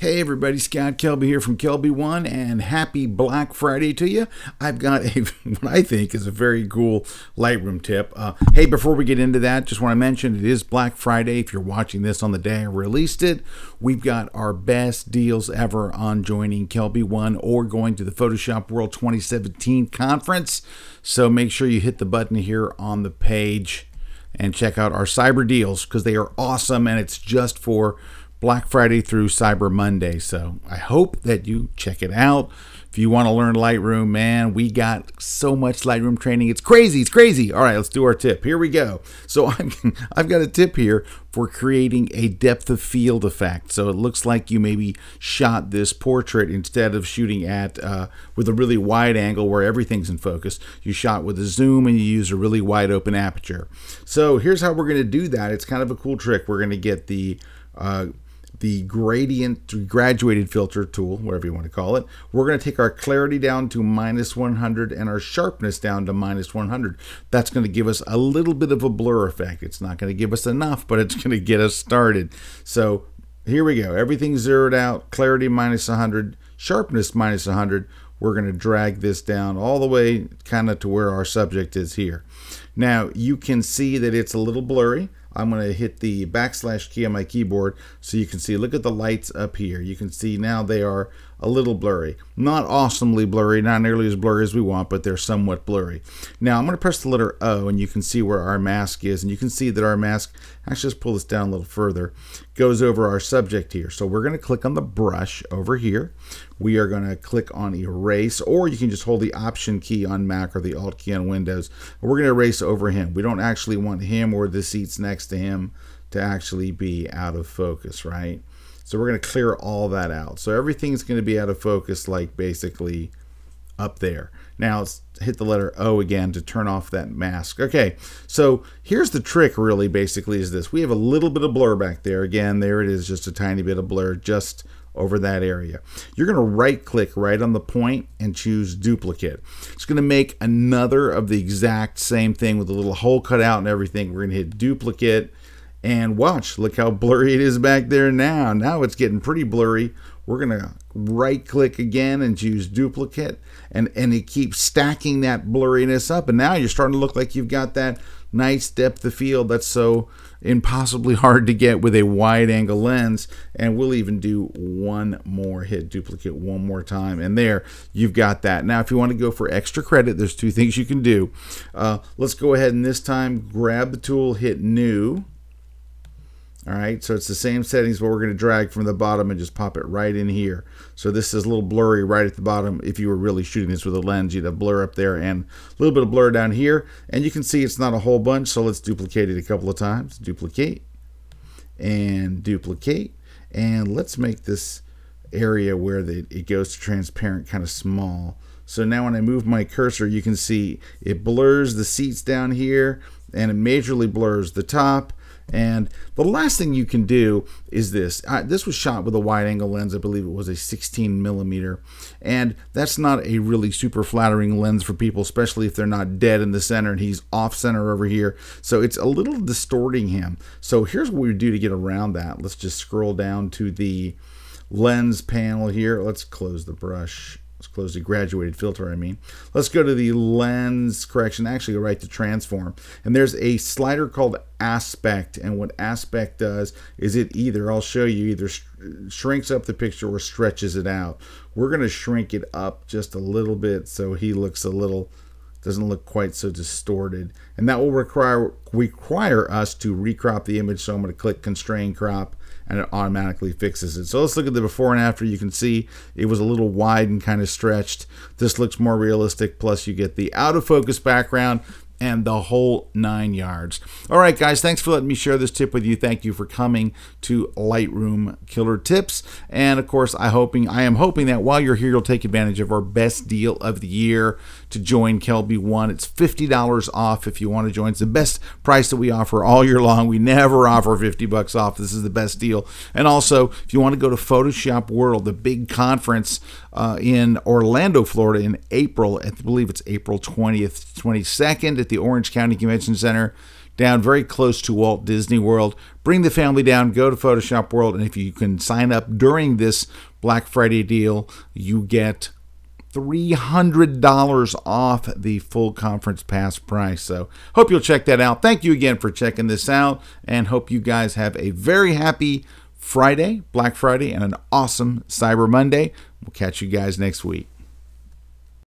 Hey everybody, Scott Kelby here from Kelby One, and happy Black Friday to you. I've got a what I think is a very cool Lightroom tip. Uh, hey, before we get into that, just want to mention it is Black Friday. If you're watching this on the day I released it, we've got our best deals ever on joining Kelby One or going to the Photoshop World 2017 conference. So make sure you hit the button here on the page and check out our cyber deals because they are awesome and it's just for Black Friday through Cyber Monday. So I hope that you check it out. If you want to learn Lightroom, man, we got so much Lightroom training. It's crazy. It's crazy. All right, let's do our tip. Here we go. So i have got a tip here for creating a depth of field effect. So it looks like you maybe shot this portrait instead of shooting at uh, with a really wide angle where everything's in focus. You shot with a zoom and you use a really wide open aperture. So here's how we're going to do that. It's kind of a cool trick. We're going to get the uh, the gradient graduated filter tool, whatever you want to call it. We're going to take our clarity down to minus 100 and our sharpness down to minus 100. That's going to give us a little bit of a blur effect. It's not going to give us enough, but it's going to get us started. So here we go. Everything's zeroed out. Clarity minus 100, sharpness minus 100. We're going to drag this down all the way kind of to where our subject is here. Now you can see that it's a little blurry. I'm going to hit the backslash key on my keyboard so you can see, look at the lights up here. You can see now they are a little blurry. Not awesomely blurry, not nearly as blurry as we want, but they're somewhat blurry. Now I'm going to press the letter O and you can see where our mask is. And you can see that our mask, actually just pull this down a little further, goes over our subject here. So we're going to click on the brush over here. We are going to click on erase, or you can just hold the option key on Mac or the alt key on Windows. We're going to erase over him. We don't actually want him or the seats next to him to actually be out of focus, right? So we're going to clear all that out. So everything's going to be out of focus like basically up there. Now let's hit the letter O again to turn off that mask. Okay, so here's the trick really basically is this. We have a little bit of blur back there. Again, there it is, just a tiny bit of blur just over that area. You're going to right click right on the point and choose duplicate. It's going to make another of the exact same thing with a little hole cut out and everything. We're going to hit duplicate and watch, look how blurry it is back there now. Now it's getting pretty blurry. We're going to right click again and choose duplicate. And, and it keeps stacking that blurriness up. And now you're starting to look like you've got that nice depth of field that's so impossibly hard to get with a wide angle lens. And we'll even do one more hit duplicate one more time. And there you've got that. Now, if you want to go for extra credit, there's two things you can do. Uh, let's go ahead and this time grab the tool, hit new all right, so it's the same settings, but we're going to drag from the bottom and just pop it right in here. So this is a little blurry right at the bottom. If you were really shooting this with a lens, you'd have blur up there and a little bit of blur down here. And you can see it's not a whole bunch, so let's duplicate it a couple of times. Duplicate and duplicate. And let's make this area where the, it goes to transparent kind of small. So now when I move my cursor, you can see it blurs the seats down here and it majorly blurs the top and the last thing you can do is this. Uh, this was shot with a wide angle lens. I believe it was a 16 millimeter. And that's not a really super flattering lens for people, especially if they're not dead in the center and he's off center over here. So it's a little distorting him. So here's what we do to get around that. Let's just scroll down to the lens panel here. Let's close the brush Let's close the graduated filter, I mean. Let's go to the lens correction, actually go right to transform. And there's a slider called aspect. And what aspect does is it either, I'll show you, either shrinks up the picture or stretches it out. We're going to shrink it up just a little bit so he looks a little, doesn't look quite so distorted. And that will require, require us to recrop the image. So I'm going to click constrain crop and it automatically fixes it. So let's look at the before and after. You can see it was a little wide and kind of stretched. This looks more realistic. Plus you get the out of focus background and the whole nine yards. All right, guys, thanks for letting me share this tip with you. Thank you for coming to Lightroom Killer Tips. And of course, I hoping I am hoping that while you're here, you'll take advantage of our best deal of the year to join Kelby One. It's $50 off if you want to join. It's the best price that we offer all year long. We never offer 50 bucks off. This is the best deal. And also, if you want to go to Photoshop World, the big conference uh, in Orlando, Florida in April, I believe it's April 20th, 22nd at the Orange County Convention Center. down very close to Walt Disney World. Bring the family down, go to Photoshop World, and if you can sign up during this Black Friday deal, you get $300 off the full conference pass price. So, hope you'll check that out. Thank you again for checking this out, and hope you guys have a very happy Friday, Black Friday, and an awesome Cyber Monday. We'll catch you guys next week.